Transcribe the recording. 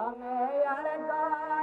Amen.